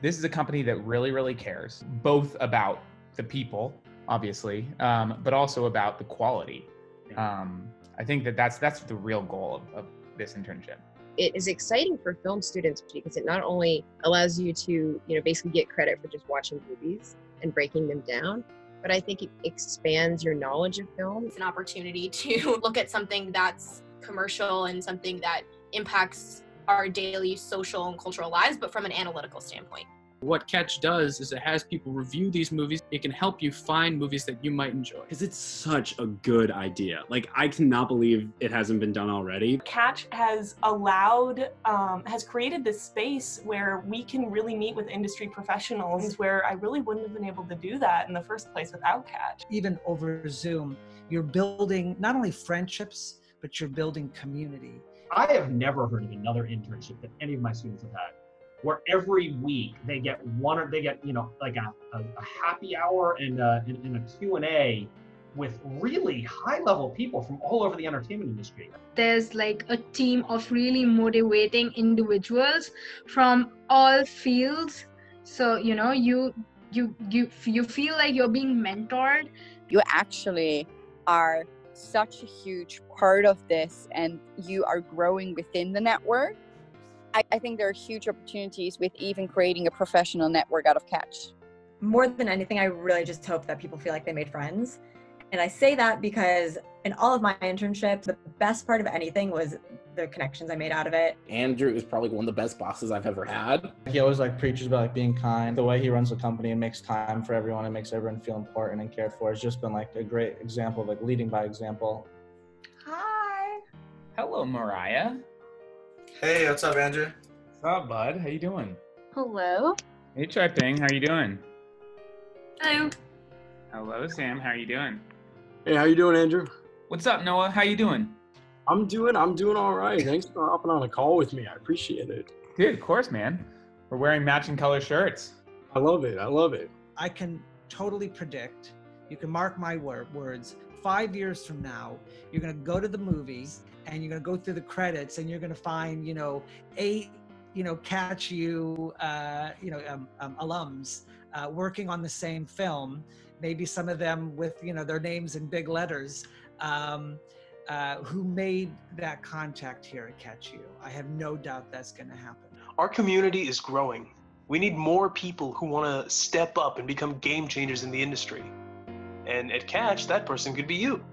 this is a company that really, really cares both about the people, obviously, um, but also about the quality. Um, I think that that's that's the real goal of, of this internship. It is exciting for film students because it not only allows you to, you know, basically get credit for just watching movies and breaking them down, but I think it expands your knowledge of film. It's an opportunity to look at something that's commercial and something that impacts our daily social and cultural lives, but from an analytical standpoint. What Katch does is it has people review these movies. It can help you find movies that you might enjoy. Because it's such a good idea. Like, I cannot believe it hasn't been done already. Katch has allowed, um, has created this space where we can really meet with industry professionals where I really wouldn't have been able to do that in the first place without Katch. Even over Zoom, you're building not only friendships, but you're building community. I have never heard of another internship that any of my students have had where every week they get one or they get you know like a, a, a happy hour and uh, a, and a q&a with really high level people from all over the entertainment industry. There's like a team of really motivating individuals from all fields. So you know you you you you feel like you're being mentored. You actually are such a huge part of this and you are growing within the network I, I think there are huge opportunities with even creating a professional network out of Katch. More than anything, I really just hope that people feel like they made friends. And I say that because in all of my internships, the best part of anything was the connections I made out of it. Andrew is probably one of the best bosses I've ever had. He always like preaches about like being kind. The way he runs the company and makes time for everyone and makes everyone feel important and cared for has just been like a great example of like leading by example. Hi. Hello, Mariah. Hey, what's up, Andrew? What's up, bud? How you doing? Hello. Hey, Triping. How you doing? Hello. Hello, Sam. How you doing? Hey, how you doing, Andrew? What's up, Noah? How you doing? I'm doing. I'm doing all right. Thanks for hopping on a call with me. I appreciate it. Dude, of course, man. We're wearing matching color shirts. I love it. I love it. I can totally predict. You can mark my wor- words. Five years from now, you're gonna go to the movies and you're going to go through the credits and you're going to find you know eight you know KatchU uh, you know um, um, alums uh, working on the same film maybe some of them with you know their names in big letters um, uh, who made that contact here at KatchU i have no doubt that's going to happen. Our community is growing. We need more people who want to step up and become game changers in the industry. And at Katch that person could be you